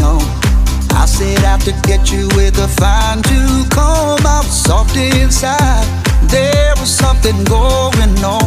no. I set out to get you with a fine to come. I was soft inside. There was something going on.